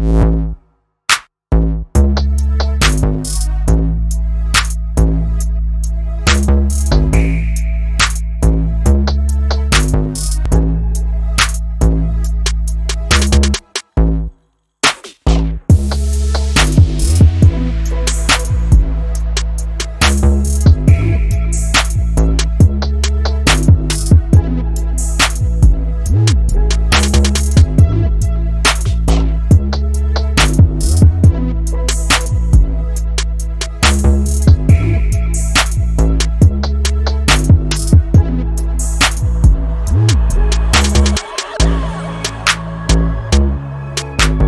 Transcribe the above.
you.